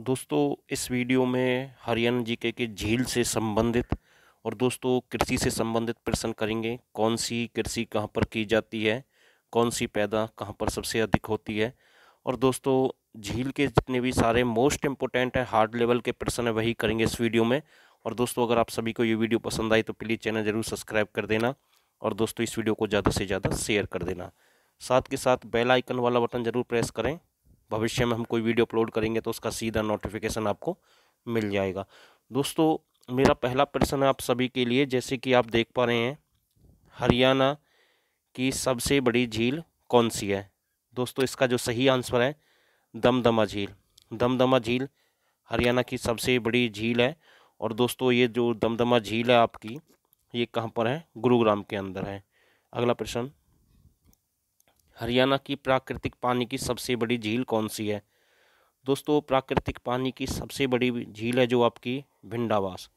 दोस्तों, इस वीडियो में हरियाणा जीके के झील से संबंधित और दोस्तों, कृषि से संबंधित प्रश्न करेंगे। कौन सी कृषि कहाँ पर की जाती है? कौन सी पैदा कहाँ पर सबसे अधिक होती है? और दोस्तों, झील के जितने भी सारे मोस्ट इम्पोर्टेंट है हार्ड लेवल के प्रश्न है, वही करेंगे इस वीडियो में। और दोस्तों, अगर आप सभी को ये वीडियो पसंद आई तो प्लीज़ चैनल ज़रूर सब्सक्राइब कर देना और दोस्तों, इस वीडियो को ज़्यादा से ज़्यादा शेयर कर देना। साथ के साथ बेल आइकन वाला बटन ज़रूर प्रेस करें। भविष्य में हम कोई वीडियो अपलोड करेंगे तो उसका सीधा नोटिफिकेशन आपको मिल जाएगा। दोस्तों, मेरा पहला प्रश्न है आप सभी के लिए, जैसे कि आप देख पा रहे हैं, हरियाणा की सबसे बड़ी झील कौन सी है? दोस्तों, इसका जो सही आंसर है, दमदमा झील। दमदमा झील हरियाणा की सबसे बड़ी झील है और दोस्तों, ये जो दमदमा झील है आपकी, ये कहाँ पर है? गुरुग्राम के अंदर है। अगला प्रश्न हरियाणा की प्राकृतिक पानी की सबसे बड़ी झील कौन सी है? दोस्तों, प्राकृतिक पानी की सबसे बड़ी झील है जो आपकी भिंडावास।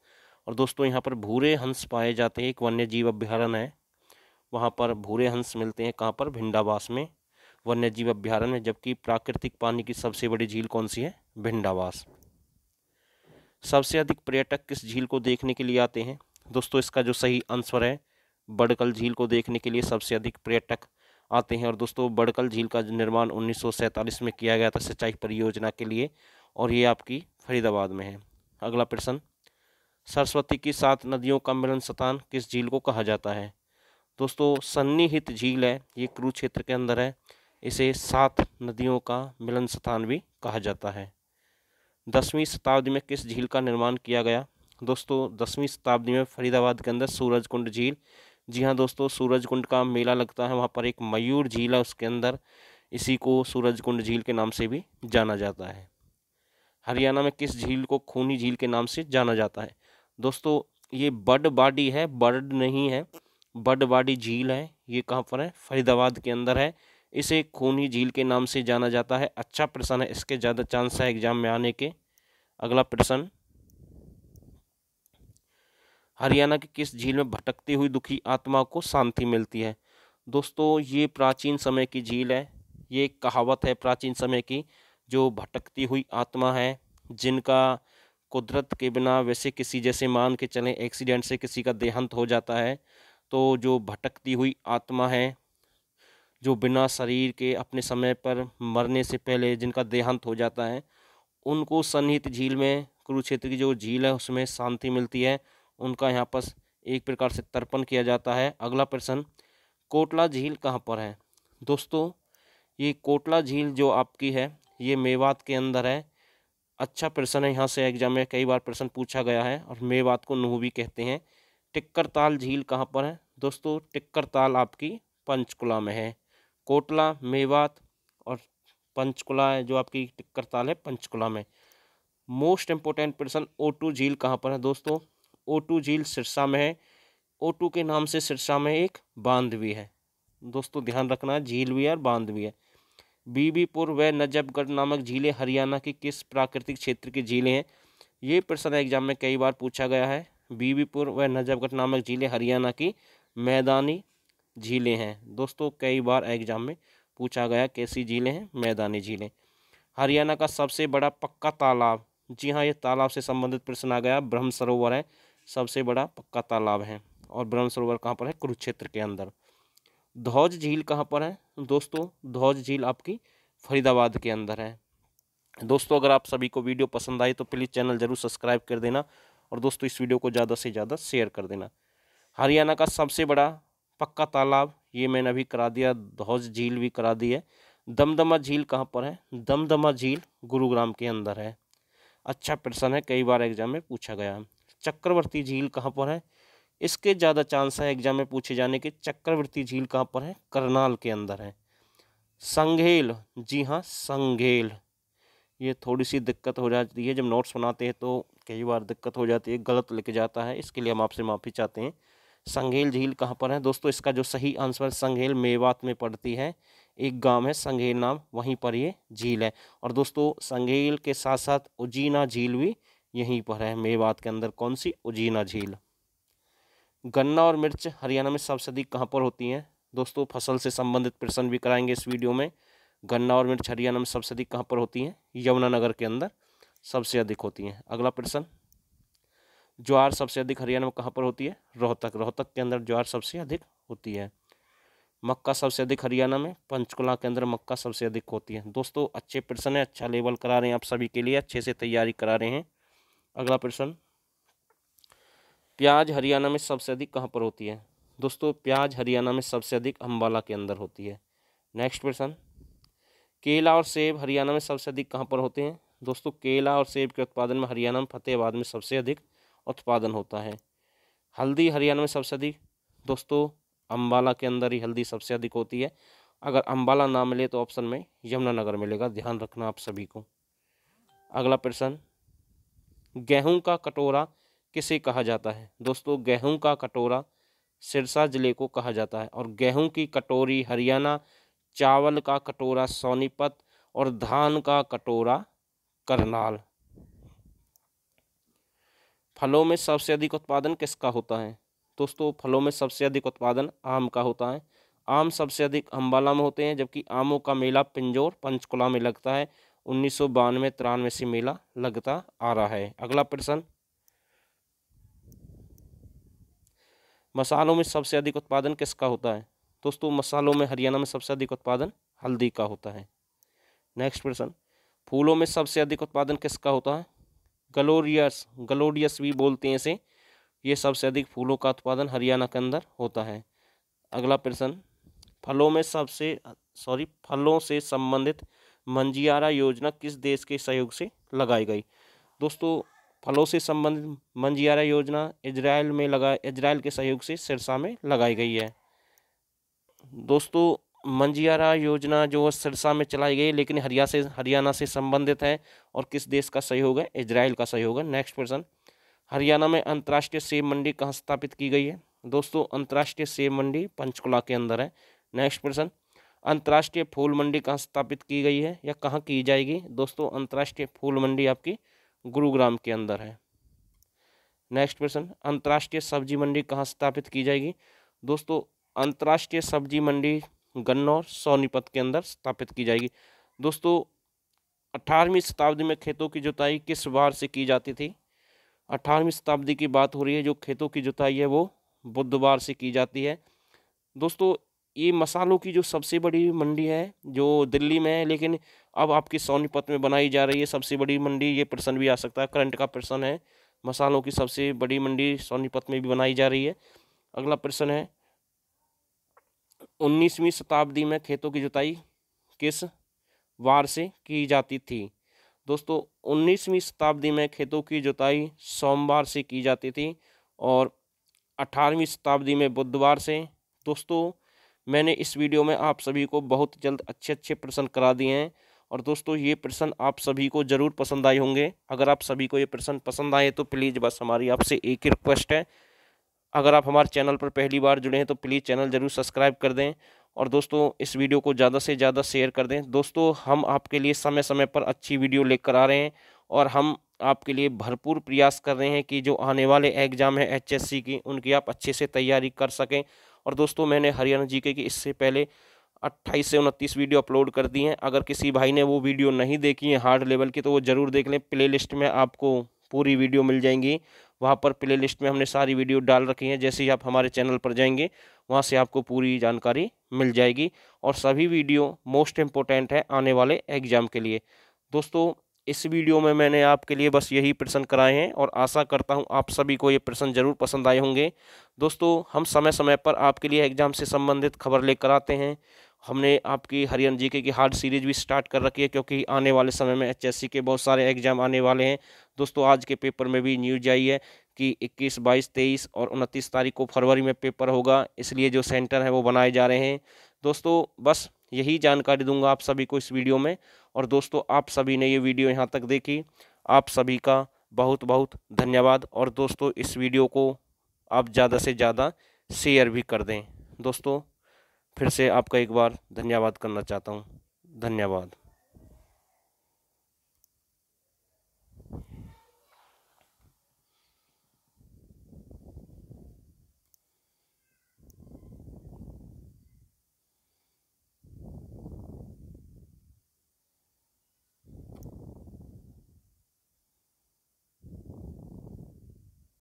और दोस्तों, यहाँ पर भूरे हंस पाए जाते हैं, एक वन्य जीव अभ्यारण्य है। वहाँ पर भूरे हंस मिलते हैं, कहाँ पर? भिंडावास में। वन्य जीव अभ्यारण्य जबकि प्राकृतिक पानी की सबसे बड़ी झील कौन सी है? भिंडावास। सबसे अधिक पर्यटक किस झील को देखने के लिए आते हैं? दोस्तों, इसका जो सही आंसर है, बड़कल झील को देखने के लिए सबसे अधिक पर्यटक आते हैं। और दोस्तों, बड़कल झील का निर्माण उन्नीस में किया गया था सिंचाई परियोजना के लिए, और ये आपकी फरीदाबाद में है। अगला प्रश्न, सरस्वती की सात नदियों का मिलन स्थान किस झील को कहा जाता है? दोस्तों, सन्निहित झील है, ये कुरुक्षेत्र के अंदर है, इसे सात नदियों का मिलन स्थान भी कहा जाता है। दसवीं शताब्दी में किस झील का निर्माण किया गया? दोस्तों, दसवीं शताब्दी में फरीदाबाद के अंदर सूरजकुंड झील जी हाँ दोस्तों सूरज कुंड का मेला लगता है, वहाँ पर एक मयूर झील है, उसके अंदर इसी को सूरज कुंड झील के नाम से भी जाना जाता है। हरियाणा में किस झील को खूनी झील के नाम से जाना जाता है? दोस्तों, ये बड बाडी है बर्ड नहीं है बड बाडी झील है, ये कहाँ पर है? फरीदाबाद के अंदर है। इसे खूनी झील के नाम से जाना जाता है। अच्छा प्रश्न है, इसके ज़्यादा चांस है एग्ज़ाम में आने के। अगला प्रश्न हरियाणा की किस झील में भटकती हुई दुखी आत्मा को शांति मिलती है? दोस्तों, ये प्राचीन समय की झील है। ये एक कहावत है प्राचीन समय की, जो भटकती हुई आत्मा है, जिनका कुदरत के बिना वैसे किसी जैसे मान के चलें, एक्सीडेंट से किसी का देहांत हो जाता है। तो जो भटकती हुई आत्मा है, जो बिना शरीर के अपने समय पर मरने से पहले जिनका देहांत हो जाता है, उनको सन्निहित झील में, कुरुक्षेत्र की जो झील है, उसमें शांति मिलती है। उनका यहाँ पर एक प्रकार से तर्पण किया जाता है। अगला प्रश्न, कोटला झील कहाँ पर है? दोस्तों, ये कोटला झील जो आपकी है, ये मेवात के अंदर है। अच्छा प्रश्न है, यहाँ से एग्ज़ाम में कई बार प्रश्न पूछा गया है और मेवात को नूह भी कहते हैं। टिक्कर ताल झील कहाँ पर है? दोस्तों टिक्कर ताल आपकी पंचकुला में है। कोटला, मेवात और पंचकुला है, जो आपकी टिक्कर ताल है, पंचकुला में। मोस्ट इम्पोर्टेंट प्रश्न ओटू झील कहाँ पर है? दोस्तों ओटू झील सिरसा में है। ओटू के नाम से सिरसा में एक बाँध भी है। दोस्तों, ध्यान रखना, झील भी है और बाँध भी है। बीबीपुर व नजबगढ़ नामक झीलें हरियाणा की किस प्राकृतिक क्षेत्र की झीलें हैं? ये प्रश्न एग्ज़ाम में कई बार पूछा गया है। बीबीपुर व नजबगढ़ नामक झीलें हरियाणा की मैदानी झीलें हैं। दोस्तों, कई बार एग्ज़ाम में पूछा गया कैसी झीलें हैं? मैदानी झीलें। हरियाणा का सबसे बड़ा पक्का तालाब। जी हाँ ये तालाब से संबंधित प्रश्न आ गया। ब्रह्म सरोवर है। सबसे बड़ा पक्का तालाब है और ब्रह्म सरोवर कहाँ पर है? कुरुक्षेत्र के अंदर। ध्वज झील कहाँ पर है? दोस्तों, ध्वज झील आपकी फरीदाबाद के अंदर है। दोस्तों, अगर आप सभी को वीडियो पसंद आई तो प्लीज़ चैनल ज़रूर सब्सक्राइब कर देना और दोस्तों, इस वीडियो को ज़्यादा से ज़्यादा शेयर कर देना। हरियाणा का सबसे बड़ा पक्का तालाब, ये मैंने अभी करा दिया, ध्वज झील भी करा दी है। दमदमा झील कहाँ पर है? दमदमा झील गुरुग्राम के अंदर है। अच्छा प्रश्न है, कई बार एग्ज़ाम में पूछा गया। चक्रवर्ती झील कहाँ पर है? इसके ज़्यादा चांस है एग्ज़ाम में पूछे जाने के, चक्रवर्ती झील कहाँ पर है? करनाल के अंदर है। संघेल जी हाँ संघेल ये थोड़ी सी दिक्कत हो जाती है, जब नोट्स बनाते हैं तो कई बार दिक्कत हो जाती है, गलत लिख जाता है, इसके लिए हम आपसे माफ़ी चाहते हैं। संघेल झील कहाँ पर है? दोस्तों, इसका जो सही आंसर संघेल मेवात में पड़ती है, एक गाँव है संघेल नाम, वहीं पर ये झील है। और दोस्तों संघेल के साथ साथ उजीना झील भी यहीं पर है मेवात के अंदर कौन सी? उजीना झील। गन्ना और मिर्च हरियाणा में सबसे अधिक कहाँ पर होती हैं? दोस्तों, फ़सल से संबंधित प्रश्न भी कराएँगे इस वीडियो में। गन्ना और मिर्च हरियाणा में सबसे अधिक कहाँ पर होती हैं? यमुनानगर के अंदर सबसे अधिक होती हैं। अगला प्रश्न, ज्वार सबसे अधिक हरियाणा में कहाँ पर होती है? रोहतक। रोहतक के अंदर ज्वार सबसे अधिक होती है। मक्का सबसे अधिक हरियाणा में, पंचकुला के अंदर मक्का सबसे अधिक होती है। दोस्तों, अच्छे प्रश्न है अच्छा लेवल करा रहे हैं आप सभी के लिए, अच्छे से तैयारी करा रहे हैं। अगला प्रश्न, प्याज हरियाणा में सबसे अधिक कहाँ पर होती है? दोस्तों, प्याज हरियाणा में सबसे अधिक अम्बाला के अंदर होती है। नेक्स्ट प्रश्न, केला और सेब हरियाणा में सबसे अधिक कहाँ पर होते हैं? दोस्तों, केला और सेब के उत्पादन में हरियाणा में फतेहाबाद में सबसे अधिक उत्पादन होता है। हल्दी हरियाणा में सबसे अधिक? दोस्तों अम्बाला के अंदर ही हल्दी सबसे अधिक होती है। अगर अम्बाला ना मिले तो ऑप्शन में यमुनानगर मिलेगा। ध्यान रखना आप सभी को। अगला प्रश्न गेहूँ का कटोरा किसे कहा जाता है? दोस्तों, गेहूँ का कटोरा सिरसा ज़िले को कहा जाता है और गेहूँ की कटोरी हरियाणा, चावल का कटोरा सोनीपत और धान का कटोरा करनाल। फलों में सबसे अधिक उत्पादन किसका होता है? दोस्तों, फलों में सबसे अधिक उत्पादन आम का होता है। आम सबसे अधिक अम्बाला में होते हैं, जबकि आमों का मेला पिंजौर, पंचकुला में लगता है उन्नीस सौ बानवे तिरानवे से मेला लगता आ रहा है। अगला प्रश्न। मसालों में सबसे अधिक उत्पादन किसका होता है? दोस्तों, मसालों में हरियाणा में सबसे अधिक उत्पादन हल्दी का होता है। नेक्स्ट प्रश्न। फूलों में सबसे अधिक उत्पादन किसका होता है? गलोरियस। गलोडियस भी बोलते हैं इसे। ये सबसे अधिक फूलों का उत्पादन हरियाणा के अंदर होता है। अगला प्रश्न। फलों में सबसे, सॉरी, फलों से संबंधित मंजियारा योजना किस देश के सहयोग से लगाई गई? दोस्तों, फलों से संबंधित मंजियारा योजना इजराइल में लगा, इजराइल के सहयोग से सिरसा में लगाई गई है। दोस्तों, मंजियारा योजना जो सिरसा में चलाई गई, लेकिन हरिया से, हरियाणा से संबंधित है और किस देश का सहयोग है? इजराइल का सहयोग है। नेक्स्ट प्रश्न हरियाणा में अंतर्राष्ट्रीय सेब मंडी कहाँ स्थापित की गई है? दोस्तों, अंतर्राष्ट्रीय सेब मंडी पंचकुला के अंदर है। नेक्स्ट प्रश्न अंतर्राष्ट्रीय फूल मंडी कहाँ स्थापित की गई है या कहाँ की जाएगी? दोस्तों, अंतर्राष्ट्रीय फूल मंडी आपकी गुरुग्राम के अंदर है। नेक्स्ट प्रश्न अंतर्राष्ट्रीय सब्ज़ी मंडी कहाँ स्थापित की जाएगी? दोस्तों, अंतर्राष्ट्रीय सब्ज़ी मंडी गन्नौर, सोनीपत के अंदर स्थापित की जाएगी। दोस्तों, अठारहवीं शताब्दी में खेतों की जुताई किस बार से की जाती थी? अठारहवीं शताब्दी की बात हो रही है, जो खेतों की जुताई है, वो बुधवार से की जाती है। दोस्तों ये मसालों की जो सबसे बड़ी मंडी है, जो दिल्ली में है, लेकिन अब आपकी सोनीपत में बनाई जा रही है सबसे बड़ी मंडी, ये प्रश्न भी आ सकता है। करंट का प्रश्न है, मसालों की सबसे बड़ी मंडी सोनीपत में भी बनाई जा रही है। अगला प्रश्न है, उन्नीसवीं शताब्दी में खेतों की जुताई किस वार से की जाती थी? दोस्तों, उन्नीसवीं शताब्दी में खेतों की जुताई सोमवार से की जाती थी और अठारहवीं शताब्दी में बुधवार से। दोस्तों मैंने इस वीडियो में आप सभी को बहुत जल्द अच्छे अच्छे प्रश्न करा दिए हैं। और दोस्तों, ये प्रश्न आप सभी को ज़रूर पसंद आए होंगे। अगर आप सभी को ये प्रश्न पसंद आए तो प्लीज़ बस हमारी आपसे एक ही रिक्वेस्ट है। अगर आप हमारे चैनल पर पहली बार जुड़े हैं तो प्लीज़ चैनल ज़रूर सब्सक्राइब कर दें और दोस्तों, इस वीडियो को ज़्यादा से ज़्यादा शेयर कर दें। दोस्तों, हम आपके लिए समय समय पर अच्छी वीडियो लेकर आ रहे हैं और हम आपके लिए भरपूर प्रयास कर रहे हैं कि जो आने वाले एग्ज़ाम हैं, एचएससी की, उनकी आप अच्छे से तैयारी कर सकें। और दोस्तों, मैंने हरियाणा जीके की इससे पहले अट्ठाईस से उनतीस वीडियो अपलोड कर दी हैं। अगर किसी भाई ने वो वीडियो नहीं देखी है हार्ड लेवल की तो वो ज़रूर देख लें। प्ले लिस्ट में आपको पूरी वीडियो मिल जाएँगी। वहाँ पर प्ले लिस्ट में हमने सारी वीडियो डाल रखी हैं। जैसे ही आप हमारे चैनल पर जाएँगे, वहाँ से आपको पूरी जानकारी मिल जाएगी। और सभी वीडियो मोस्ट इम्पोर्टेंट है आने वाले एग्ज़ाम के लिए। दोस्तों इस वीडियो में मैंने आपके लिए बस यही प्रश्न कराए हैं और आशा करता हूँ आप सभी को ये प्रश्न ज़रूर पसंद आए होंगे। दोस्तों हम समय समय पर आपके लिए एग्ज़ाम से संबंधित खबर लेकर आते हैं। हमने आपकी हरियाणा जीके की हार्ड सीरीज़ भी स्टार्ट कर रखी है क्योंकि आने वाले समय में एचएससी के बहुत सारे एग्ज़ाम आने वाले हैं। दोस्तों आज के पेपर में भी न्यूज़ आई है कि 21, 22, 23 और उनतीस तारीख को फरवरी में पेपर होगा इसलिए जो सेंटर है वो बनाए जा रहे हैं। दोस्तों बस यही जानकारी दूँगा आप सभी को इस वीडियो में। और दोस्तों, आप सभी ने ये वीडियो यहाँ तक देखी। आप सभी का बहुत बहुत धन्यवाद। और दोस्तों, इस वीडियो को आप ज़्यादा से ज़्यादा शेयर भी कर दें। दोस्तों, फिर से आपका एक बार धन्यवाद करना चाहता हूँ। धन्यवाद।